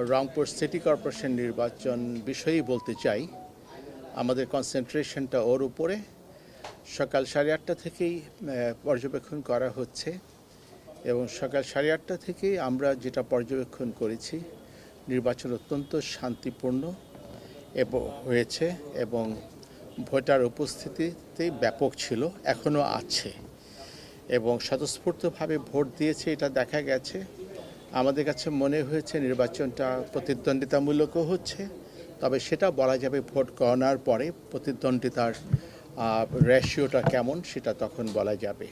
Rangpur city corporation নির্বাচন বিষয়েই বলতে চাই, আমাদের কনসেন্ট্রেশনটা ওর উপরে। সকাল সাড়ে আটটা থেকেই পর্যবেক্ষণ করা হচ্ছে এবং সকাল সাড়ে আটটা থেকেই আমরা যেটা পর্যবেক্ষণ করেছি, নির্বাচন অত্যন্ত শান্তিপূর্ণ এবং, হয়েছে এবং ভোটার উপস্থিতিতে ব্যাপক ছিল এখনও আছে এবং স্বতঃস্ফূর্তভাবে ভোট দিয়েছে, এটা দেখা গেছে। আমাদের কাছে মনে হয়েছে নির্বাচনটা প্রতিদ্বন্দ্বিতামূলকও হচ্ছে, তবে সেটা বলা যাবে ভোট গণনার পরে প্রতিদ্বন্দ্বিতার রেশিওটা কেমন সেটা তখন বলা যাবে।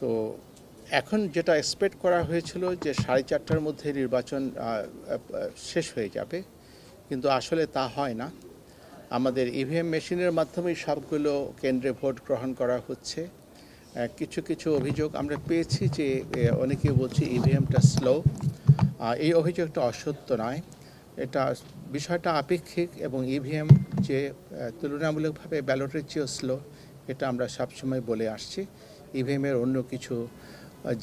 তো এখন যেটা এক্সপেক্ট করা হয়েছিল যে সাড়ে চারটার মধ্যে নির্বাচন শেষ হয়ে যাবে, কিন্তু আসলে তা হয় না। আমাদের ইভিএম মেশিনের মাধ্যমেই সবগুলো কেন্দ্রে ভোট গ্রহণ করা হচ্ছে। কিছু কিছু অভিযোগ আমরা পেয়েছি যে অনেকে বলছে ইভিএমটা স্লো এই অভিযোগটা অসত্য নয়। এটা বিষয়টা আপেক্ষিক এবং ইভিএম যে তুলনামূলকভাবে ব্যালটের চেয়েও স্লো এটা আমরা সবসময় বলে আসছি। ইভিএমের অন্য কিছু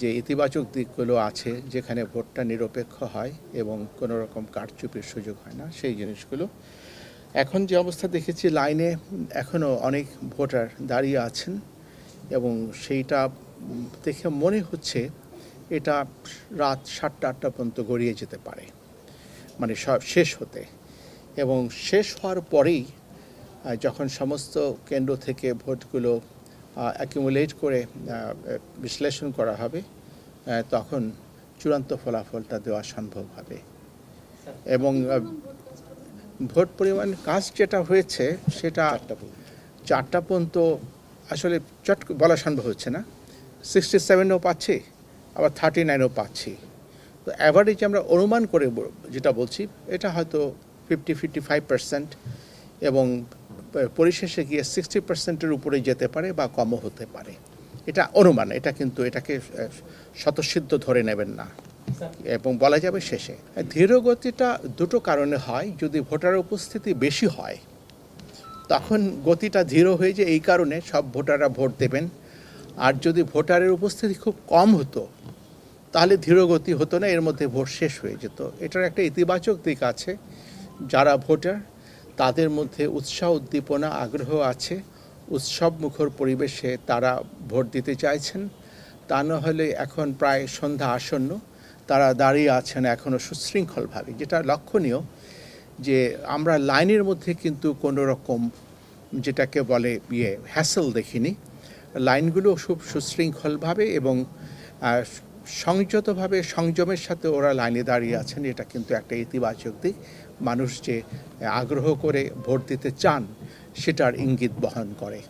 যে ইতিবাচক দিকগুলো আছে, যেখানে ভোটটা নিরপেক্ষ হয় এবং কোনো রকম কারচুপির সুযোগ হয় না, সেই জিনিসগুলো। এখন যে অবস্থা দেখেছি, লাইনে এখনও অনেক ভোটার দাঁড়িয়ে আছেন। এবং সেইটা দেখে মনে হচ্ছে এটা রাত সাতটা আটটা পর্যন্ত গড়িয়ে যেতে পারে। মানে সব শেষ হতে। এবং শেষ হওয়ার পরেই যখন সমস্ত কেন্দ্র থেকে ভোটগুলো অ্যাকুমুলেট করে বিশ্লেষণ করা হবে তখন চূড়ান্ত ফলাফলটা দেওয়া সম্ভব হবে। এবং ভোট পরিমাণ কাজ যেটা হয়েছে সেটা চারটা পর্যন্ত আসলে চট বলা সম্ভব হচ্ছে না। সিক্সটি সেভেনও পাচ্ছি, আবার থার্টি নাইনও পাচ্ছি। তো অ্যাভারেজ আমরা অনুমান করে যেটা বলছি, এটা হয়তো ফিফটি ফিফটি ফাইভ পার্সেন্ট এবং পরিশেষে গিয়ে সিক্সটি পার্সেন্টের উপরে যেতে পারে বা কমও হতে পারে। এটা অনুমান, এটা কিন্তু এটাকে স্বতঃসিদ্ধ ধরে নেবেন না। এবং বলা যাবে শেষে। ধীরগতিটা দুটো কারণে হয়, যদি ভোটার উপস্থিতি বেশি হয় তখন গতিটা ধীর হয়ে যায় এই কারণে সব ভোটাররা ভোট দেবেন। আর যদি ভোটারের উপস্থিতি খুব কম হতো, তাহলে ধীরগতি হতো না, এর মধ্যে ভোট শেষ হয়ে যেত। এটার একটা ইতিবাচক দিক আছে। যারা ভোটার, তাদের মধ্যে উৎসাহ, উদ্দীপনা, আগ্রহ আছে। উৎসব মুখর পরিবেশে তারা ভোট দিতে চাইছেন। তা না হলে এখন প্রায় সন্ধ্যা আসন্ন, তারা দাঁড়িয়ে আছেন এখনও সুশৃঙ্খলভাবে, যেটা লক্ষণীয়। যে আমরা লাইনের মধ্যে কিন্তু কোনো রকম যেটাকে বলে ইয়ে হ্যাসেল দেখিনি। লাইনগুলো খুব সুশৃঙ্খলভাবে এবং সংযতভাবে সংযমের সাথে ওরা লাইনে দাঁড়িয়ে আছেন, এটা কিন্তু একটা ইতিবাচক দিক। মানুষ যে আগ্রহ করে ভোট দিতে চান, সেটার ইঙ্গিত বহন করে।